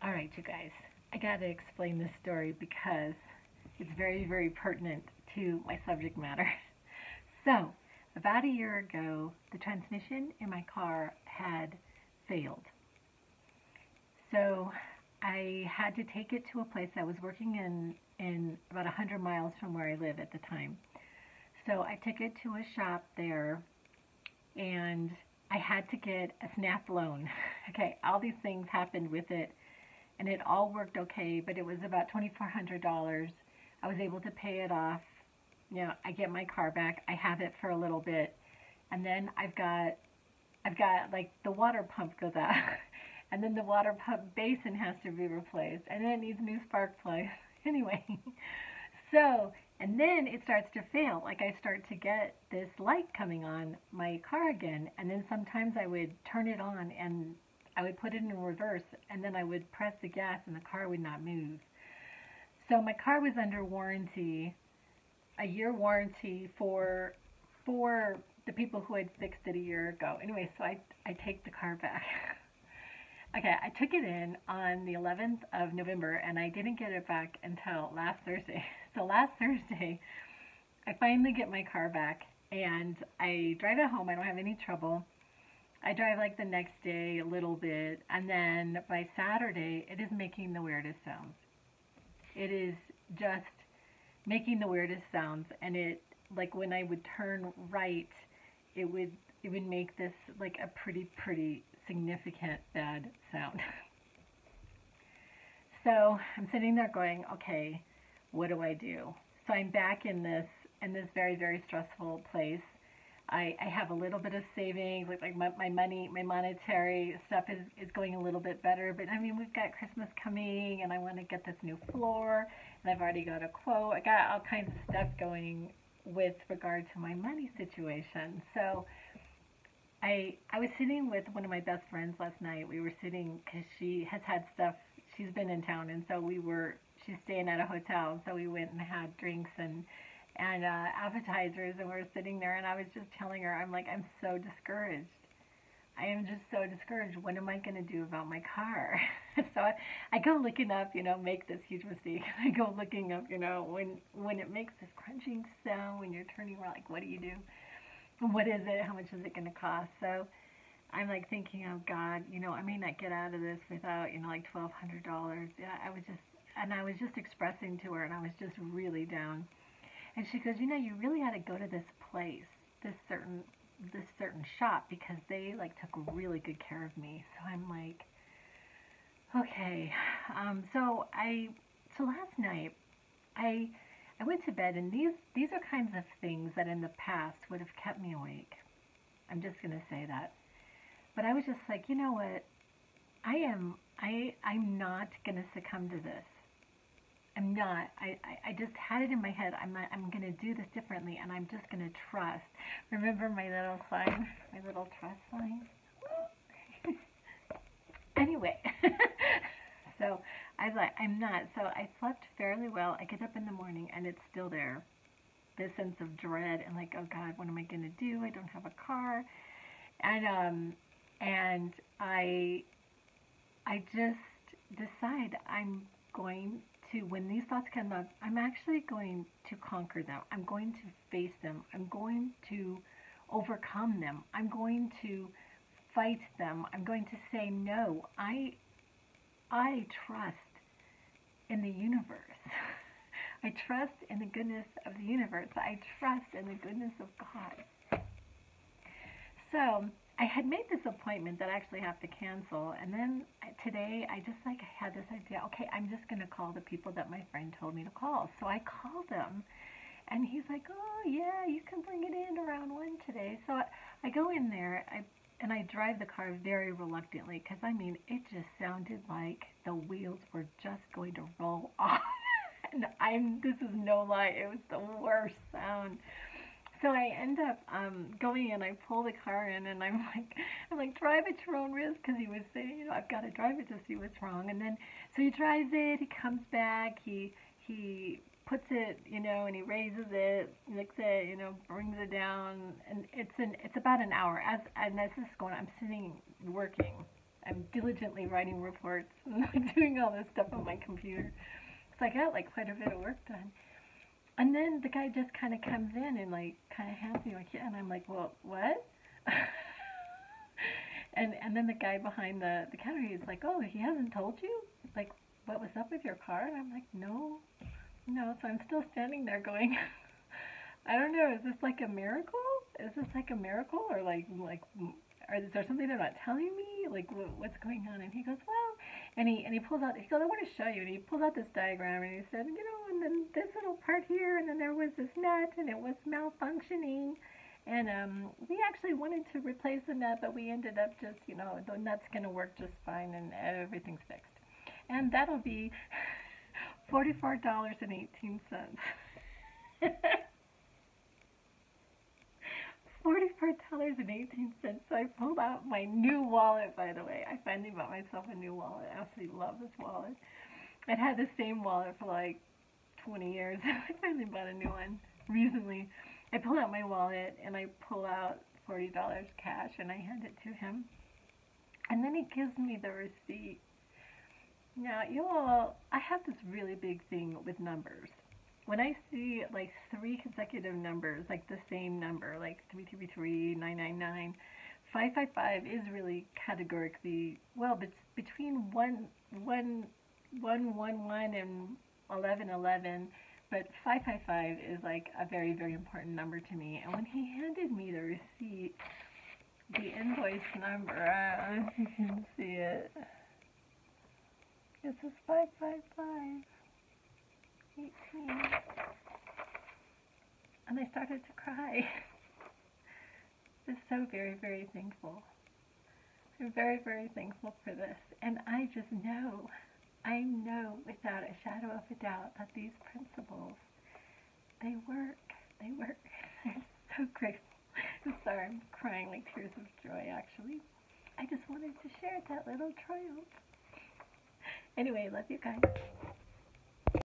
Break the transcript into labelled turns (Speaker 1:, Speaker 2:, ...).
Speaker 1: All right, you guys, I got to explain this story because it's very, very pertinent to my subject matter. So, about a year ago, the transmission in my car had failed. So, I had to take it to a place I was working in in about 100 miles from where I live at the time. So, I took it to a shop there and I had to get a SNAP loan. okay, all these things happened with it and it all worked okay, but it was about $2,400. I was able to pay it off. You know, I get my car back. I have it for a little bit, and then I've got, I've got like the water pump goes out, and then the water pump basin has to be replaced, and then it needs new spark plugs. anyway, so and then it starts to fail. Like I start to get this light coming on my car again, and then sometimes I would turn it on and I would put it in reverse and then I would press the gas and the car would not move. So my car was under warranty, a year warranty for for the people who had fixed it a year ago. Anyway, so I I take the car back. okay, I took it in on the 11th of November and I didn't get it back until last Thursday. So last Thursday, I finally get my car back and I drive it home. I don't have any trouble. I drive like the next day a little bit, and then by Saturday, it is making the weirdest sounds. It is just making the weirdest sounds, and it like when I would turn right, it would it would make this like a pretty pretty significant bad sound. so I'm sitting there going, okay, what do I do? So I'm back in this in this very very stressful place I, I have a little bit of savings, like, like my, my money, my monetary stuff is, is going a little bit better. But I mean, we've got Christmas coming, and I want to get this new floor, and I've already got a quote. I got all kinds of stuff going with regard to my money situation. So I I was sitting with one of my best friends last night. We were sitting because she has had stuff. She's been in town, and so we were. She's staying at a hotel, and so we went and had drinks and and uh, appetizers, and we were sitting there, and I was just telling her, I'm like, I'm so discouraged. I am just so discouraged. What am I going to do about my car? so I, I go looking up, you know, make this huge mistake. I go looking up, you know, when when it makes this crunching sound when you're turning around, like, what do you do? What is it? How much is it going to cost? So I'm like thinking, oh God, you know, I may not get out of this without, you know, like twelve hundred dollars. Yeah, I was just, and I was just expressing to her, and I was just really down. And she goes, you know, you really ought to go to this place, this certain this certain shop because they like took really good care of me. So I'm like, okay. Um, so I so last night I I went to bed and these these are kinds of things that in the past would have kept me awake. I'm just gonna say that. But I was just like, you know what? I am I I'm not gonna succumb to this. I'm not. I, I, I just had it in my head. I'm I'm going to do this differently, and I'm just going to trust. Remember my little sign, my little trust sign. anyway, so I was like, I'm not. So I slept fairly well. I get up in the morning, and it's still there. This sense of dread and like, oh God, what am I going to do? I don't have a car, and um, and I, I just decide I'm going to, when these thoughts come up, I'm actually going to conquer them. I'm going to face them. I'm going to overcome them. I'm going to fight them. I'm going to say no. I I trust in the universe. I trust in the goodness of the universe. I trust in the goodness of God. So I had made this appointment that I actually have to cancel, and then today I just like had this idea. Okay, I'm just gonna call the people that my friend told me to call. So I called them, and he's like, "Oh yeah, you can bring it in around one today." So I, I go in there, I and I drive the car very reluctantly because I mean it just sounded like the wheels were just going to roll off. and I'm this is no lie, it was the worst sound so I end up um, going and I pull the car in and I'm like, I'm like, drive at your own risk because he was saying, you know, I've got to drive it to see what's wrong. And then, so he drives it, he comes back, he, he puts it, you know, and he raises it, looks it, you know, brings it down. And it's an, it's about an hour as, and as this is going, I'm sitting working I'm diligently writing reports and doing all this stuff on my computer. So I got like quite a bit of work done. And then the guy just kind of comes in and like kind of hands me like, yeah, and I'm like, well, what? and and then the guy behind the the counter, he's like, oh, he hasn't told you like what was up with your car? And I'm like, no, no. So I'm still standing there going, I don't know. Is this like a miracle? Is this like a miracle or like like? Or is there something they're not telling me? Like, what's going on? And he goes, well, and he and he pulls out. He goes, I want to show you. And he pulls out this diagram and he said, you know, and then this little part here, and then there was this nut, and it was malfunctioning. And um, we actually wanted to replace the nut, but we ended up just, you know, the nut's going to work just fine and everything's fixed. And that'll be $44.18. $44.18. So I pulled out my new wallet, by the way. I finally bought myself a new wallet. I absolutely love this wallet. I'd had the same wallet for like 20 years. I finally bought a new one recently. I pull out my wallet and I pull out $40 cash and I hand it to him. And then he gives me the receipt. Now, you all, I have this really big thing with numbers. When I see like three consecutive numbers, like the same number, like 333, 999, 555 is really categorically, well, it's between 1, 1, 1, 1, 1 and 11, 11 but 555 is like a very, very important number to me. And when he handed me the receipt, the invoice number, I don't know if you can see it. It says 555 18. And I started to cry. Just so very, very thankful. I'm very, very thankful for this. And I just know I know without a shadow of a doubt that these principles, they work. They work. I'm so grateful. I'm sorry, I'm crying like tears of joy, actually. I just wanted to share that little triumph. Anyway, love you guys.